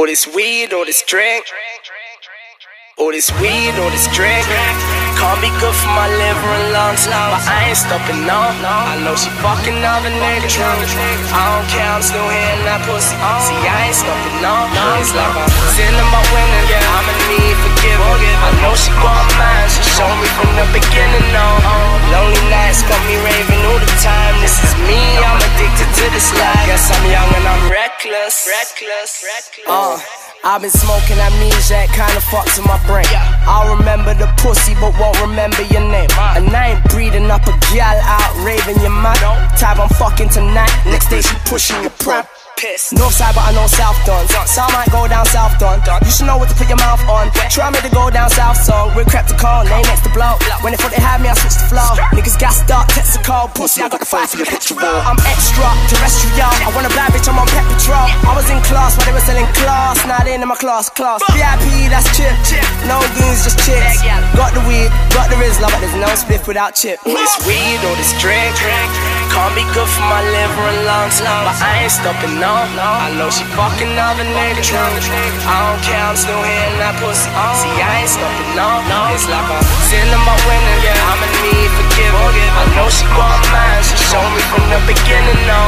All this weed, all this drink. All this weed, all this drink. Can't be good for my liver and lungs, but I ain't stopping, no. I know she fucking other niggas. I don't care, I'm still hitting that pussy. See, I ain't stopping, no. It's like I'm sitting my winning, I'ma need forgiving. I know she got mine, she showed reckless, reckless. Uh. I've been smoking amnesia, it kinda fucks with my brain. I'll remember the pussy, but won't remember your name. And I ain't breeding up a gal out, raving your man. Type I'm fucking tonight, next day she pushing your pram pissed. North side, but I know South done. So I might go down South done. You should know what to put your mouth on. Try me to go down South song. We're crept to call, lay next to blow. When they thought they had me, I switched the flow. Niggas gassed up, text the call. Pussy, I got the fight for your picture wall. I'm extra terrestrial. I want a bad bitch, I'm on pet patrol. I was in class while they were selling class. Now they in my class, class. VIP, that's chip. No goons, just chips. Got the weed, got the Rizla, but there's no spliff without chip. All this weed, all this drink. Can't be good for my liver and lungs, but I ain't stopping, no. I know she fucking other niggas. I don't care, I'm still hitting that pussy. See, I ain't stopping, no. It's like I'm sitting my winning, yeah. I'ma need forgiving. I know she got mine, she showed me from the beginning, no.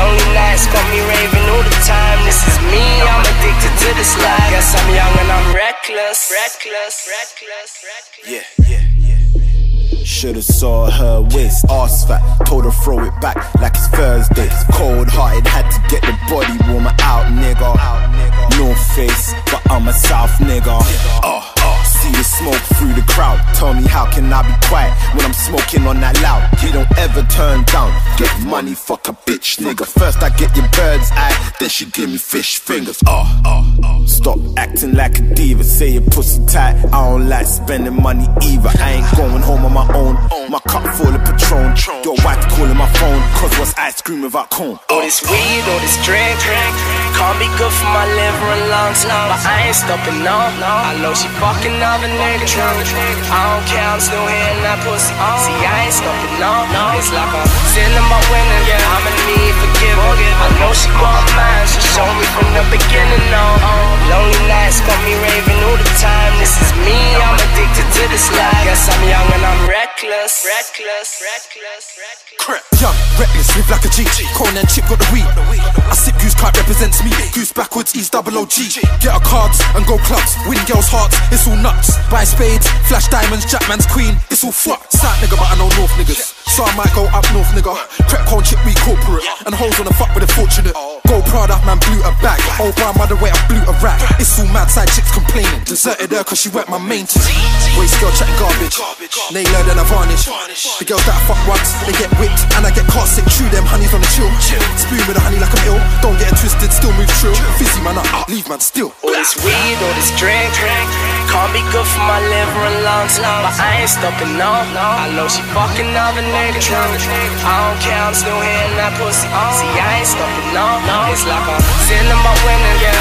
Lonely nights got me raving all the time. This is me, I'm addicted to this life. Guess I'm young and I'm reckless, reckless, reckless, reckless. Yeah. Should've saw her waist, ass fat. Told her throw it back like it's Thursday. Cold hearted, had to get the body warmer out, nigga. North face, but I'm a South nigga. Oh, oh, see the smoke through the crowd. Tell me how can I be quiet when I'm smoking on that loud? You don't ever turn down. Get money, fuck a bitch, nigga. First I get your bird's eye, then she give me fish fingers. Oh, oh, oh. Stop acting like a diva. Say your pussy tight. I don't like spending money either. I My cup full of Patron. Your wife calling my phone. Cause what's ice cream without cone? All this weed, all this drink. Can't be good for my liver and lungs, but I ain't stopping, no. I know she fucking other niggas. I don't care, I'm still hitting that pussy. See, I ain't stopping, no. It's like I'm sitting my winning, yeah. I'ma need forgiving. I know she got mine, she showed me from the beginning, no. Lonely nights got me raving all the time. This is me, I'm addicted to this life. Guess I'm young and I'm reckless, reckless, reckless, reckless. Krept, young, reckless, live like a G. Corn and chip got the weed. I sip goose card represents me. Goose backwards, East double OG. Get our cards and go clubs. Win girls' hearts, it's all nuts. Buy spades, flash diamonds, Jackman's queen. It's all fucked. South nigga, but I know North niggas. So I might go up North nigga. Chip, we corporate. And hoes wanna fuck with the fortunate. Go Prada, man, blew a bag. Oh, by mother way, I blew a rack. It's all mad side chicks complaining. Deserted her cause she wet my main team. Waste girl chatting garbage. Nailer than a varnish. The girls that I fuck once, they get whipped. And I get caught sick. True, them honeys on the chill. Spoon with the honey like I'm ill. Don't get it twisted, still move trill. Fizzy man up, leave man still. All this weed, all this drink. drink. Can't be good for my liver and lungs, but I ain't stopping, no. I know she fucking other niggas. I don't care, I'm still hitting that pussy. See, I ain't stopping, no. It's like I'm sitting my winning, yeah.